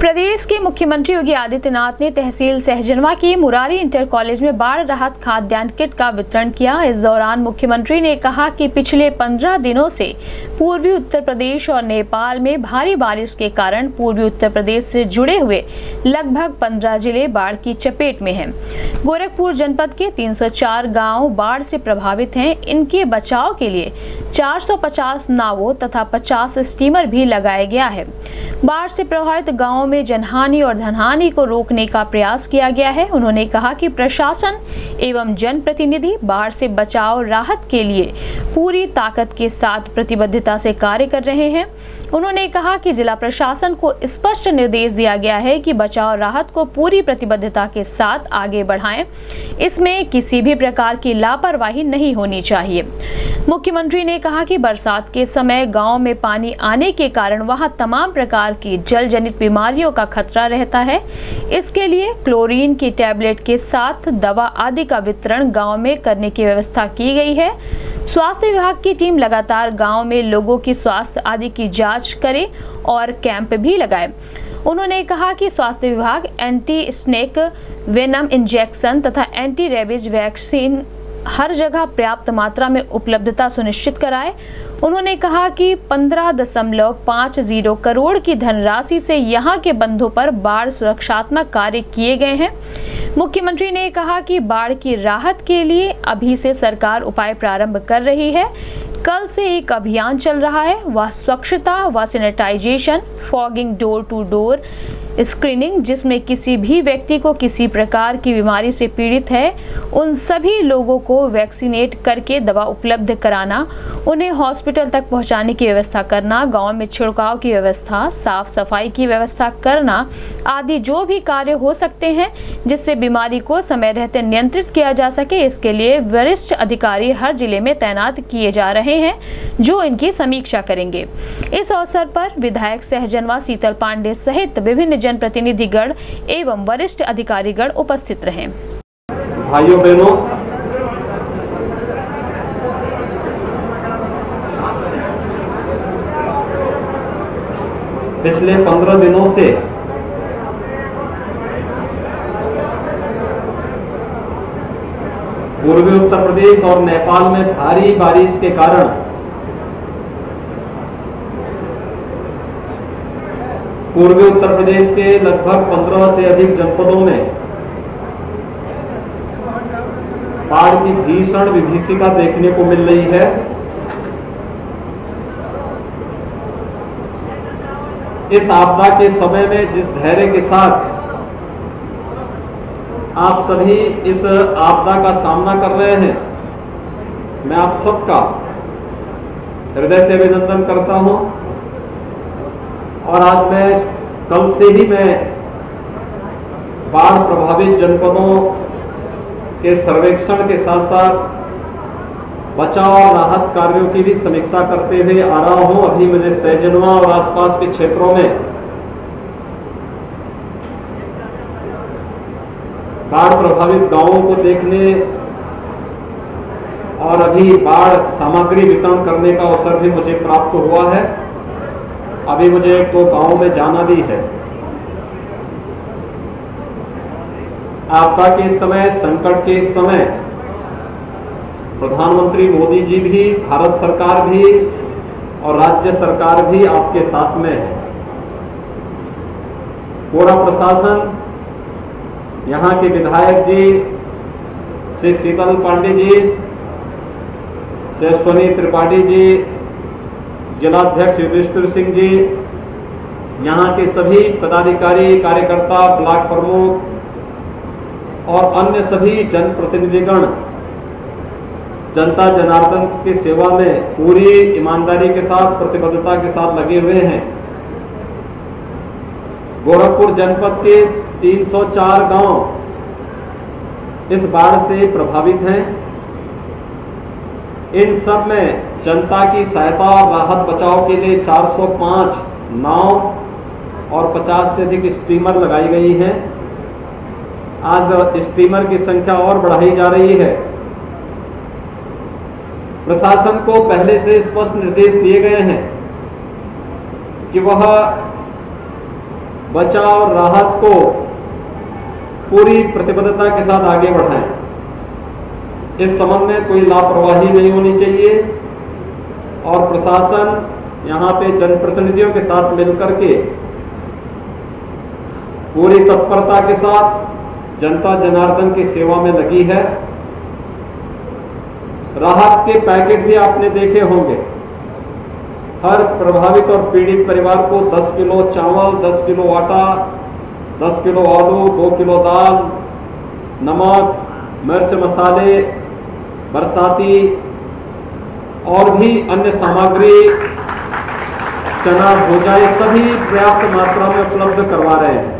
प्रदेश के मुख्यमंत्री योगी आदित्यनाथ ने तहसील सहजनवा की मुरारी इंटर कॉलेज में बाढ़ राहत खाद्यान्न किट का वितरण किया। इस दौरान मुख्यमंत्री ने कहा कि पिछले 15 दिनों से पूर्वी उत्तर प्रदेश और नेपाल में भारी बारिश के कारण पूर्वी उत्तर प्रदेश से जुड़े हुए लगभग 15 ज़िले बाढ़ की चपेट में हैं। गोरखपुर जनपद के 304 गाँव बाढ़ से प्रभावित हैं। इनके बचाव के लिए 450 नावों तथा 50 स्टीमर भी लगाया गया है। बाढ़ से प्रभावित गाँव में जनहानि और धनहानि को रोकने का प्रयास किया गया है। उन्होंने कहा कि प्रशासन एवं जनप्रतिनिधि बाढ़ से बचाव राहत के लिए पूरी ताकत के साथ प्रतिबद्धता से कार्य कर रहे हैं। उन्होंने कहा कि जिला प्रशासन को स्पष्ट निर्देश दिया गया है कि बचाव राहत को पूरी प्रतिबद्धता के साथ आगे बढ़ाएँ। इसमें किसी भी प्रकार की लापरवाही नहीं होनी चाहिए। मुख्यमंत्री ने कहा कि बरसात के समय गाँव में पानी आने के कारण वहाँ तमाम प्रकार की जल जनित बीमारियों का खतरा रहता है। इसके लिए क्लोरीन की टैबलेट के साथ दवा आदि का वितरण गाँव में करने की व्यवस्था की गई है। स्वास्थ्य विभाग की टीम लगातार गाँव में लोगों की स्वास्थ्य आदि की जाँच करे और कैंप भी लगाए। उन्होंने कहा कि स्वास्थ्य विभाग एंटी स्नेक वेनम इंजेक्शन तथा एंटी रेबीज वैक्सीन हर जगह पर्याप्त मात्रा में उपलब्धता सुनिश्चित कराए। उन्होंने कहा कि पंद्रह दशमलव पाँच ज़ीरो करोड़ की धनराशि से यहाँ के बंधों पर बाढ़ सुरक्षात्मक कार्य किए गए हैं। मुख्यमंत्री ने कहा कि बाढ़ की राहत के लिए अभी से सरकार उपाय प्रारंभ कर रही है। कल से एक अभियान चल रहा है। वह स्वच्छता व sanitization, fogging door to door screening जिसमें किसी भी व्यक्ति को किसी प्रकार की बीमारी से पीड़ित है, उन सभी लोगों को वैक्सीनेट करके दवा उपलब्ध कराना, उन्हें हॉस्पिटल तक पहुँचाने की व्यवस्था करना, गाँव में छिड़काव की व्यवस्था साफ़ सफ़ाई की व्यवस्था करना आदि जो भी कार्य हो सकते हैं, जिससे बीमारी को समय रहते नियंत्रित किया जा सके, इसके लिए वरिष्ठ अधिकारी हर ज़िले में तैनात किए जा रहे हैं, जो इनकी समीक्षा करेंगे। इस अवसर पर विधायक सहजनवा, शीतल पांडे सहित विभिन्न जनप्रतिनिधिगण एवं वरिष्ठ अधिकारीगण उपस्थित रहे। भाइयों, बहनों, पिछले पंद्रह दिनों से पूर्वी उत्तर प्रदेश और नेपाल में भारी बारिश के कारण पूर्वी उत्तर प्रदेश के लगभग 15 से अधिक जनपदों में बाढ़ की भीषण विभीषिका देखने को मिल रही है। इस आपदा के समय में जिस धैर्य के साथ आप सभी इस आपदा का सामना कर रहे हैं, मैं आप सबका हृदय से अभिनंदन करता हूँ। और आज मैं कल से ही मैं बाढ़ प्रभावित जनपदों के सर्वेक्षण के साथ साथ बचाव और राहत कार्यों की भी समीक्षा करते हुए आ रहा हूँ। अभी मुझे सहजनवा और आसपास के क्षेत्रों में बाढ़ प्रभावित गाँवों को देखने और अभी बाढ़ सामग्री वितरण करने का अवसर भी मुझे प्राप्त हुआ है। अभी मुझे एक दो गाँव में जाना भी है। आपदा के समय, संकट के समय? प्रधानमंत्री मोदी जी भी, भारत सरकार भी और राज्य सरकार भी आपके साथ में है। पूरा प्रशासन, यहाँ के विधायक जी, श्री शीतल पांडे जी, श्री स्वनी त्रिपाठी जी जिलाध्यक्ष युधिष्ठिर सिंह जी, यहाँ के सभी पदाधिकारी, कार्यकर्ता, ब्लॉक प्रमुख और अन्य सभी जनप्रतिनिधिगण, जनता जनार्दन की सेवा में पूरी ईमानदारी के साथ, प्रतिबद्धता के साथ लगे हुए हैं। गोरखपुर जनपद के 304 गाँव इस बाढ़ से प्रभावित हैं। इन सब में जनता की सहायता और राहत बचाव के लिए 405 नाव और 50 से अधिक स्टीमर लगाई गई हैं। आज स्टीमर की संख्या और बढ़ाई जा रही है। प्रशासन को पहले से स्पष्ट निर्देश दिए गए हैं कि वह बचाव राहत को पूरी प्रतिबद्धता के साथ आगे बढ़ाएँ। इस संबंध में कोई लापरवाही नहीं होनी चाहिए। और प्रशासन यहाँ पे जनप्रतिनिधियों के साथ मिलकर के पूरी तत्परता के साथ जनता जनार्दन की सेवा में लगी है। राहत के पैकेट भी आपने देखे होंगे। हर प्रभावित और पीड़ित परिवार को 10 किलो चावल 10 किलो आटा 10 किलो आलू 2 किलो दाल, नमक, मिर्च मसाले, बरसाती और भी अन्य सामग्री, चना, भूजा सभी पर्याप्त मात्रा में उपलब्ध करवा रहे हैं।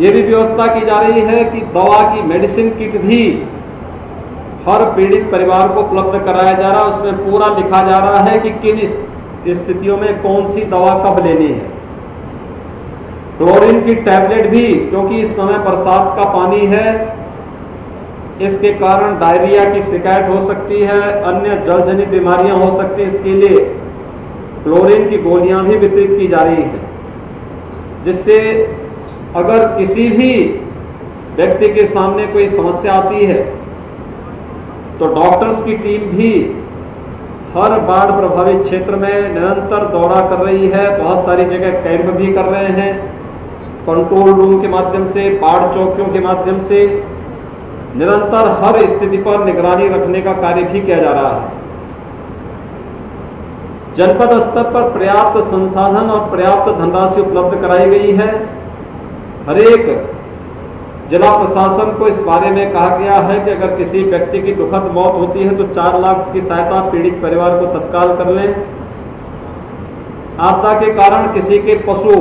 ये भी व्यवस्था की जा रही है कि दवा की मेडिसिन किट भी हर पीड़ित परिवार को उपलब्ध कराया जा रहा है। उसमें पूरा लिखा जा रहा है कि किन स्थितियों में कौन सी दवा कब लेनी है। क्लोरीन की टैबलेट भी, क्योंकि इस समय बरसात का पानी है इसके कारण डायरिया की शिकायत हो सकती है, अन्य जल जनित बीमारियाँ हो सकती हैं। इसके लिए क्लोरीन की गोलियाँ भी वितरित की जा रही हैं, जिससे अगर किसी भी व्यक्ति के सामने कोई समस्या आती है तो डॉक्टर्स की टीम भी हर बाढ़ प्रभावित क्षेत्र में निरंतर दौरा कर रही है। बहुत सारी जगह कैंप भी कर रहे हैं, कंट्रोल रूम के माध्यम से, बाढ़ चौकियों के माध्यम से। निरंतर हर स्थिति पर निगरानी रखने का कार्य भी किया जा रहा है। जनपद स्तर पर पर्याप्त संसाधन और पर्याप्त धनराशि उपलब्ध कराई गई है। हरेक जिला प्रशासन को इस बारे में कहा गया है कि अगर किसी व्यक्ति की दुखद मौत होती है तो चार लाख की सहायता पीड़ित परिवार को तत्काल कर लें। आपदा के कारण किसी के पशु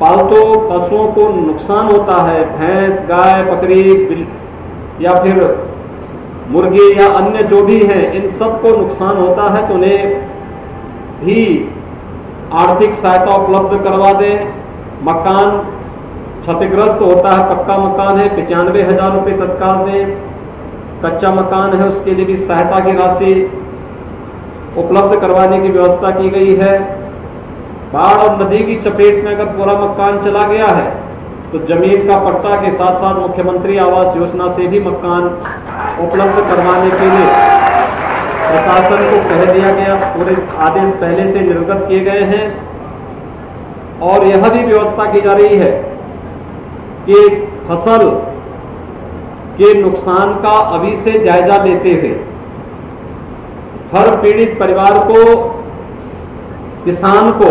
पालतू पशुओं को नुकसान होता है, भैंस, गाय, बकरी या फिर मुर्गी या अन्य जो भी हैं, इन सबको नुकसान होता है तो उन्हें भी आर्थिक सहायता उपलब्ध करवा दें। मकान क्षतिग्रस्त होता है, पक्का मकान है, पचानवे हज़ार रुपये तत्काल दें। कच्चा मकान है, उसके लिए भी सहायता की राशि उपलब्ध करवाने की व्यवस्था की गई है। बाढ़ और नदी की चपेट में अगर पूरा मकान चला गया है तो ज़मीन का पट्टा के साथ साथ मुख्यमंत्री आवास योजना से भी मकान उपलब्ध करवाने के लिए प्रशासन को कह दिया गया। पूरे आदेश पहले से निर्गत किए गए हैं। और यह भी व्यवस्था की जा रही है कि फ़सल के नुकसान का अभी से जायजा लेते हुए हर पीड़ित परिवार को, किसान को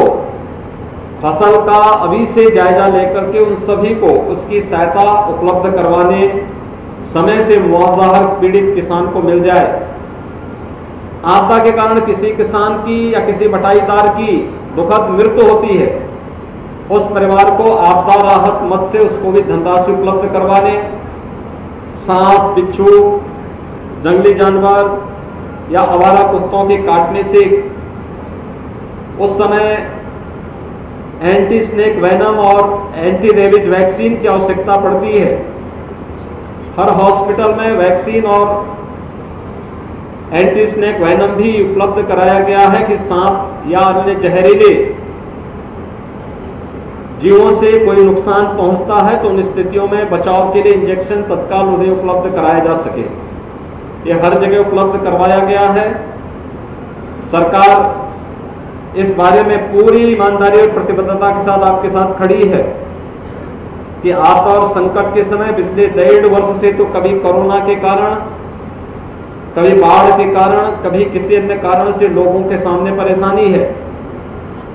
फ़सल का अभी से जायजा लेकर के उन सभी को उसकी सहायता उपलब्ध करवाने समय से मुआवजा हर पीड़ित किसान को मिल जाए। आपदा के कारण किसी किसान की या किसी बटाईदार की दुखद मृत्यु होती है। उस परिवार को आपदा राहत मत से उसको भी धनराशि उपलब्ध करवाने। सांप, बिच्छू, जंगली जानवर या आवारा कुत्तों के काटने से उस समय एंटी स्नेक वैनम और एंटी रेबिज वैक्सीन की आवश्यकता पड़ती है। हर हॉस्पिटल में वैक्सीन और एंटी स्नेक वैनम भी उपलब्ध कराया गया है कि सांप या अन्य जहरीले जीवों से कोई नुकसान पहुँचता है तो उन स्थितियों में बचाव के लिए इंजेक्शन तत्काल उन्हें उपलब्ध कराया जा सके। ये हर जगह उपलब्ध करवाया गया है। सरकार इस बारे में पूरी ईमानदारी और प्रतिबद्धता के साथ आपके साथ खड़ी है कि आपदा और संकट के समय पिछले डेढ़ वर्ष से तो कभी कोरोना के कारण, कभी बाढ़ के कारण, कभी किसी अन्य कारण से लोगों के सामने परेशानी है।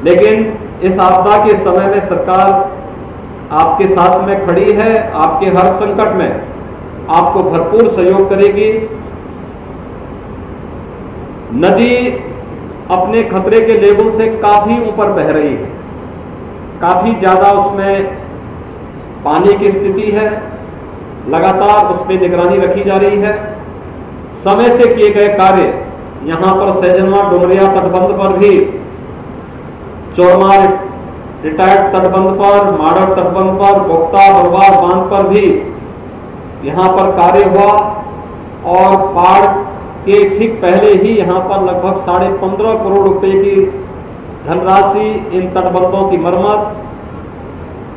लेकिन इस आपदा के समय में सरकार आपके साथ में खड़ी है, आपके हर संकट में। आपको भरपूर सहयोग करेगी। नदी अपने खतरे के लेवल से काफ़ी ऊपर बह रही है। काफ़ी ज़्यादा उसमें पानी की स्थिति है। लगातार उस पर निगरानी रखी जा रही है। समय से किए गए कार्य यहाँ पर सहजनवा डोमरिया तटबंध पर भी चौरमा रिटायर्ड तटबंध पर, माडर तटबंध पर बोक्ता बलवार बाँध पर भी यहाँ पर कार्य हुआ और बाढ़ के ठीक पहले ही यहाँ पर लगभग साढ़े पंद्रह करोड़ रुपए की धनराशि इन तटबंधों की मरम्मत,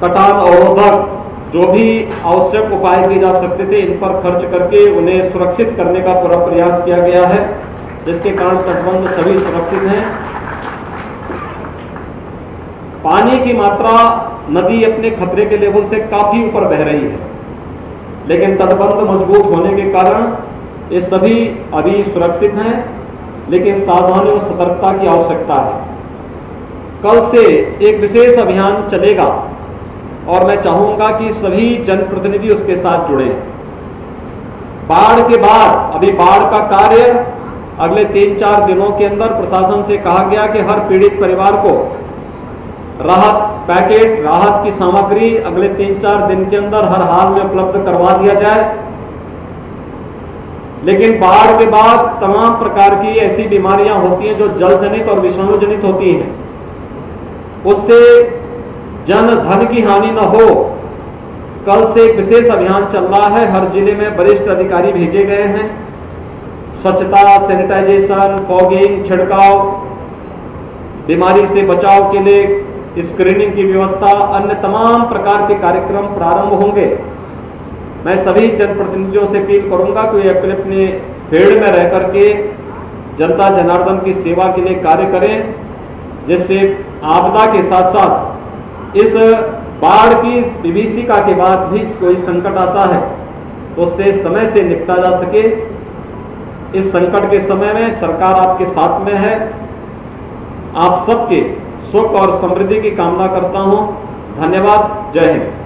कटान अवरोधक जो भी आवश्यक उपाय किए जा सकते थे, इन पर खर्च करके उन्हें सुरक्षित करने का पूरा प्रयास किया गया है, जिसके कारण तटबंध सभी सुरक्षित हैं। पानी की मात्रा नदी अपने खतरे के लेवल से काफ़ी ऊपर बह रही है, लेकिन तटबंध मज़बूत होने के कारण ये सभी अभी सुरक्षित हैं, लेकिन सावधानी और सतर्कता की आवश्यकता है। कल से एक विशेष अभियान चलेगा, और मैं चाहूँगा कि सभी जनप्रतिनिधि उसके साथ जुड़े। बाढ़ के बाद, अभी बाढ़ का कार्य अगले तीन चार दिनों के अंदर प्रशासन से कहा गया कि हर पीड़ित परिवार को राहत पैकेट, राहत की सामग्री अगले तीन चार दिन के अंदर हर हाल में उपलब्ध करवा दिया जाए। लेकिन बाढ़ के बाद तमाम प्रकार की ऐसी बीमारियाँ होती हैं जो जल जनित और विषाणु जनित होती हैं। उससे जन धन की हानि न हो। कल से एक विशेष अभियान चल रहा है। हर ज़िले में वरिष्ठ अधिकारी भेजे गए हैं। स्वच्छता, सैनिटाइजेशन, फॉगिंग, छिड़काव, बीमारी से बचाव के लिए स्क्रीनिंग की व्यवस्था, अन्य तमाम प्रकार के कार्यक्रम प्रारंभ होंगे। मैं सभी जनप्रतिनिधियों से अपील करूँगा कि अपने अपने फ़ील्ड में रह करके जनता जनार्दन की सेवा के लिए कार्य करें, जिससे आपदा के साथ साथ इस बाढ़ की विभीषिका के बाद भी कोई संकट आता है तो उससे समय से निपटा जा सके। इस संकट के समय में सरकार आपके साथ में है। आप सबके सुख और समृद्धि की कामना करता हूँ। धन्यवाद। जय हिंद।